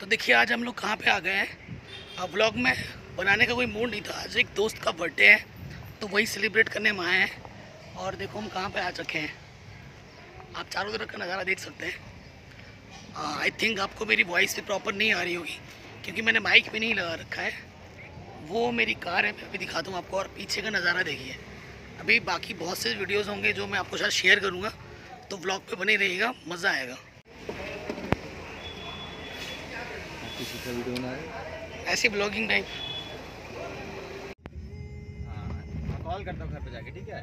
तो देखिए, आज हम लोग कहाँ पे आ गए हैं? व्लॉग में बनाने का कोई मूड नहीं था। आज एक दोस्त का बर्थडे है तो वही सेलिब्रेट करने में आए हैं। और देखो, हम कहाँ पे आ चुके हैं। आप चारों तरफ़ का नज़ारा देख सकते हैं। आई थिंक आपको मेरी वॉइस भी प्रॉपर नहीं आ रही होगी, क्योंकि मैंने माइक भी नहीं लगा रखा है। वो मेरी कार है, मैं अभी दिखाता हूँ आपको, और पीछे का नज़ारा देखिए। अभी बाकी बहुत से वीडियोज़ होंगे जो मैं आपको शायद शेयर करूँगा तो ब्लॉग पे बने रहिएगा, मज़ा आएगा। किसी का वीडियो बना रहे ऐसी ब्लॉगिंग टाइप कॉल करता हूँ घर पे जाके ठीक है?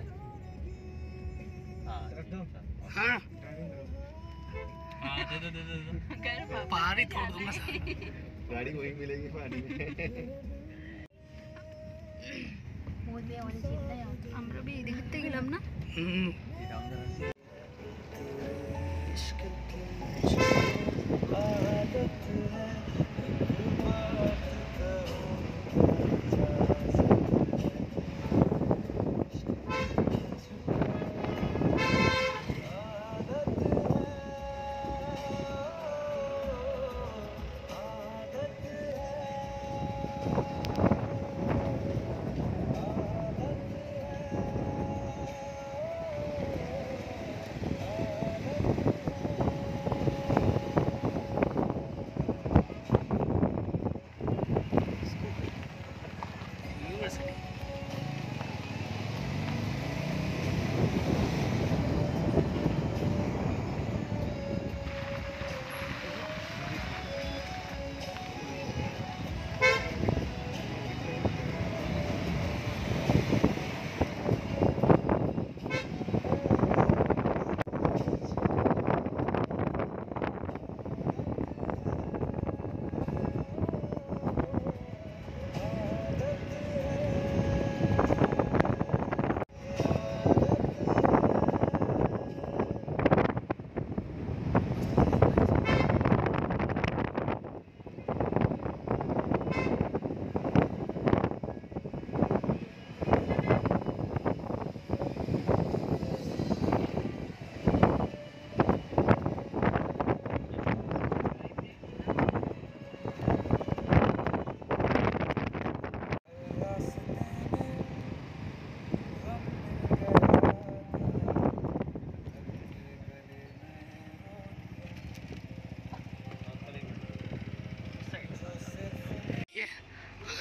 हाँ हाँ। दे दे दे दे पानी तोड़ दूँगा गाड़ी वही मिलेगी पानी हम्म। आदत है।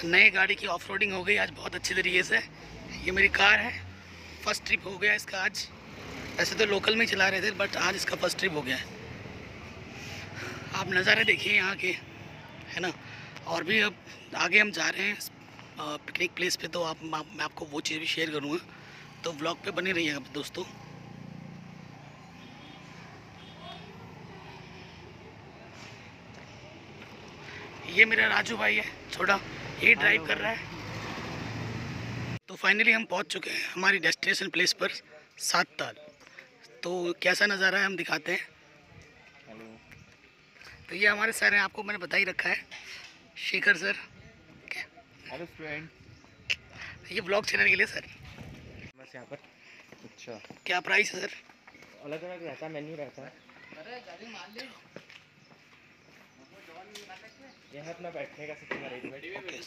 नई गाड़ी की ऑफ़ हो गई आज बहुत अच्छी तरीके से। ये मेरी कार है। फ़र्स्ट ट्रिप हो गया इसका आज। ऐसे तो लोकल में ही चला रहे थे बट आज इसका फ़र्स्ट ट्रिप हो गया है। आप नज़ारे देखिए यहाँ के, है ना? और भी अब आगे हम जा रहे हैं पिकनिक प्लेस पे तो आप मैं आपको वो चीज़ भी शेयर करूँगा। तो व्लॉग पे बने रहिएगा दोस्तों। ये मेरा राजू भाई है, छोटा। यही ड्राइव कर रहा है। तो फाइनली हम पहुँच चुके हैं हमारी डेस्टिनेशन प्लेस पर सात ताल तो कैसा नज़ारा है हम दिखाते हैं। तो ये हमारे सर हैं आपको मैंने बता ही रखा है। शेखर सर हेलो स्टूडेंट ये ब्लॉग चैनल के लिए सर बस यहाँ पर। अच्छा। क्या प्राइस है सर अलग अलग रहता। है मेन्यू रहता है यह अपना बैठने का सिस्टम अरेंजमेंट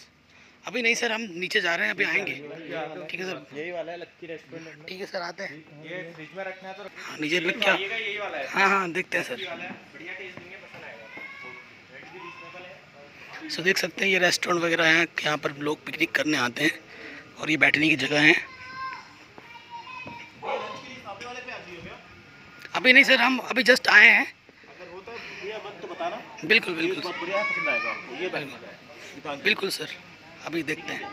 अभी नहीं सर हम नीचे जा रहे हैं अभी आएँगे। ठीक है सर। यही वाला है लक्की रेस्टोरेंट ठीक है सर आते हैं। ये फ्रिज में रखना है तो हाँ, नीचे लग क्या? यही वाला है। हाँ हाँ देखते हैं सर। है सो देख सकते हैं ये रेस्टोरेंट वगैरह हैं यहाँ पर लोग पिकनिक करने आते हैं और ये बैठने की जगह है। अभी नहीं सर हम अभी जस्ट आए हैं अगर होता है बढ़िया बन तो बताना। बिल्कुल बिल्कुल। बहुत बढ़िया है पसंद आएगा आपको। ये बैठना है। बिल्कुल सर। अभी देखते हैं।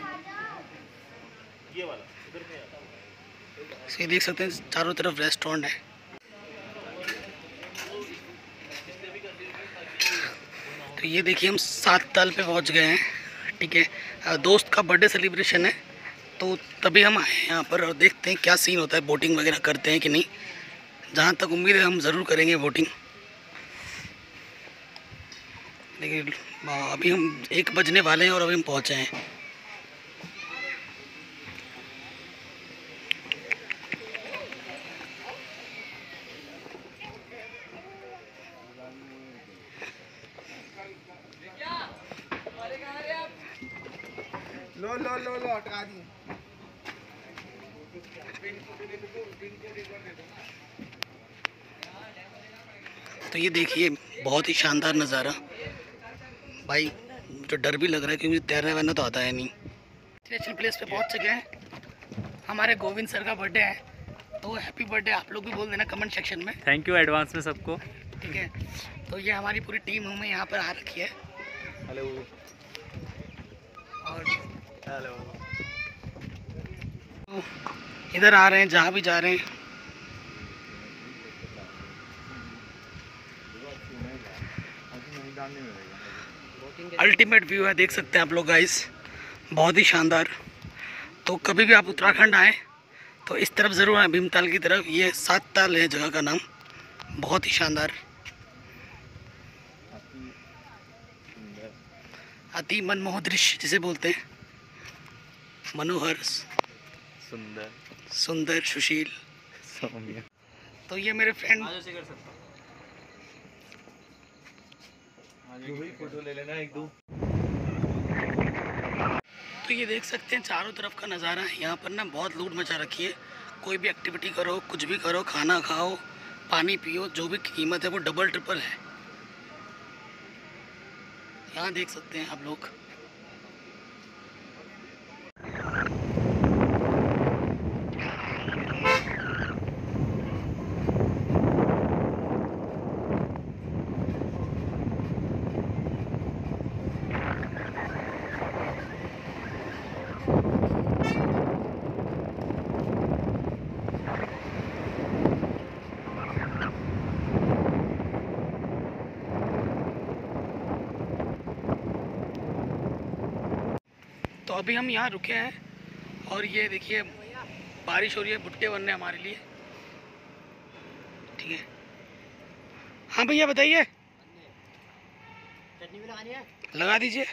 ये वाला। इधर पे आता ये देख सकते हैं चारों तरफ़ रेस्टोरेंट है। तो ये देखिए हम सात ताल पे पहुँच गए हैं ठीक है? दोस्त का बर्थडे सेलिब्रेशन है तो तभी हम आए हैं यहाँ पर और देखते हैं क्या सीन होता है बोटिंग वगैरह करते हैं कि नहीं। जहाँ तक उम्मीद है हम ज़रूर करेंगे बोटिंग। लेकिन हाँ, अभी हम एक बजने वाले हैं और अभी हम पहुँचे हैं। तो ये देखिए बहुत ही शानदार नज़ारा। भाई मुझे डर भी लग रहा है क्योंकि तैरना वैरना तो आता है नहीं। नेशनल प्लेस पे पहुँच चुके हैं। हमारे गोविंद सर का बर्थडे है। तो हैप्पी बर्थडे आप लोग भी बोल देना कमेंट सेक्शन में। थैंक यू एडवांस में सबको। ठीक है। तो ये हमारी पूरी टीम हमें यहाँ पर आ रखी है। हेलो और हेलो इधर आ रहे हैं जहाँ भी जा रहे हैं। अल्टीमेट व्यू है देख सकते हैं आप लोग गाइस बहुत ही शानदार। तो कभी भी आप उत्तराखंड आए तो इस तरफ़ ज़रूर आए भीमताल की तरफ़। ये सात ताल है जगह का नाम। बहुत ही शानदार। अति मनमोह दृश्य जिसे बोलते हैं। मनोहर सुंदर। सुंदर सुशील। तो ये मेरे फ्रेंड फ़ोटो ले लेना एक दो तो ये देख सकते हैं, चारों तरफ़ का नज़ारा है। यहाँ पर ना बहुत लूट मचा रखी है। कोई भी एक्टिविटी करो, कुछ भी करो, खाना खाओ, पानी पियो, जो भी कीमत है वो डबल ट्रिपल है। यहाँ देख सकते हैं आप लोग। तो अभी हम यहाँ रुके हैं और ये देखिए बारिश हो रही है भुट्टे बनने हमारे लिए। ठीक है। हाँ भैया बताइए। लगा दीजिए।